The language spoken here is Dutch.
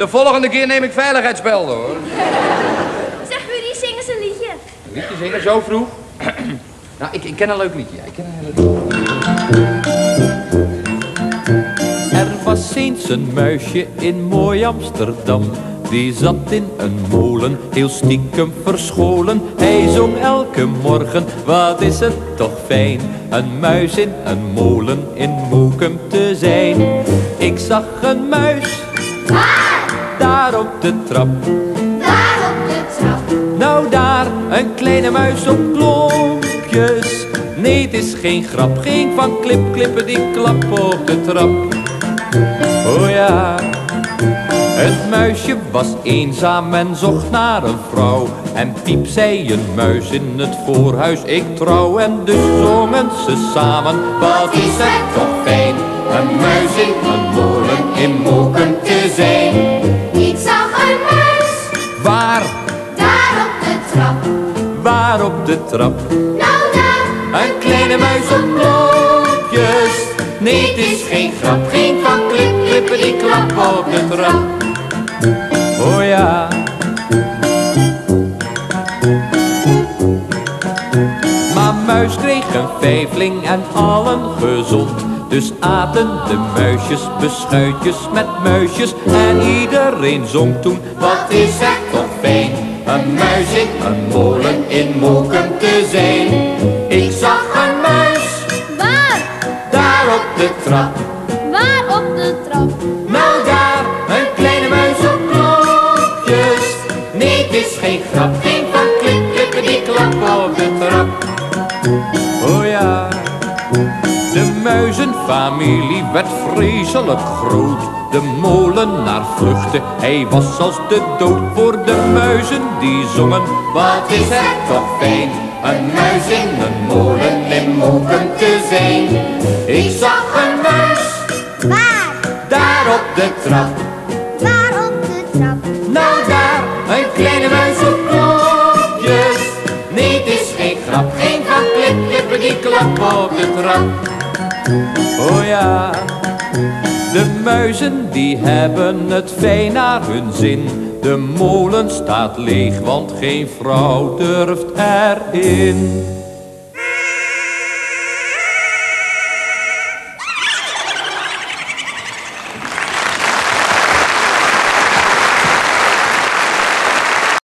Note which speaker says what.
Speaker 1: De volgende keer neem ik veiligheidsbelden, hoor.
Speaker 2: Zeg, Rudy, zing eens een liedje.
Speaker 1: Een liedje zingen, zo vroeg? nou, ik, ik ken een leuk liedje. Ja, ik ken een leuk liedje.
Speaker 3: Er was eens een muisje in mooi Amsterdam. Die zat in een molen, heel stiekem verscholen. Hij zong elke morgen, wat is het toch fijn. Een muis in een molen in Moekum te zijn. Ik zag een muis, daar op de trap.
Speaker 2: Daar op de trap.
Speaker 3: Nou daar, een kleine muis op klompjes. Nee, het is geen grap, geen van klip, klippen die klap op de trap. Oh ja, het muisje was eenzaam en zocht naar een vrouw. En piep zei een muis in het voorhuis, ik trouw. En dus zongen ze samen, wat is het toch fijn. Een muis in een molen in Moken te zijn.
Speaker 2: Trap.
Speaker 3: waar op de trap?
Speaker 2: Nou daar.
Speaker 3: Een kleine muis op blokjes. Nee, het is geen grap, geen van klip, klippen die klap op de trap. Oh ja. Maar muis kreeg een vijfling en allen gezond. Dus aten de muisjes beschuitjes met muisjes. En iedereen zong toen, wat is het toch fijn. Een muis in een molen in Moken te zijn. Ik zag een muis
Speaker 2: Waar?
Speaker 3: daar op de trap.
Speaker 2: Waar op de trap?
Speaker 3: Nou daar, een kleine muis op klokjes. Nee, het is geen grap, geen van klippen die klap op de trap. Oh de muizenfamilie werd vreselijk groot. De molenaar vluchtte, hij was als de dood voor de muizen die zongen. Wat is het toch fijn, een muis in een molen in Moken te zijn. Ik zag een muis
Speaker 2: Waar?
Speaker 3: daar op de trap.
Speaker 2: Waar op de trap?
Speaker 3: Nou daar, een kleine muis op klokjes. Nee, het is geen grap, geen van klip, die klap op de trap. Oh ja, de muizen die hebben het fijn naar hun zin. De molen staat leeg, want geen vrouw durft erin.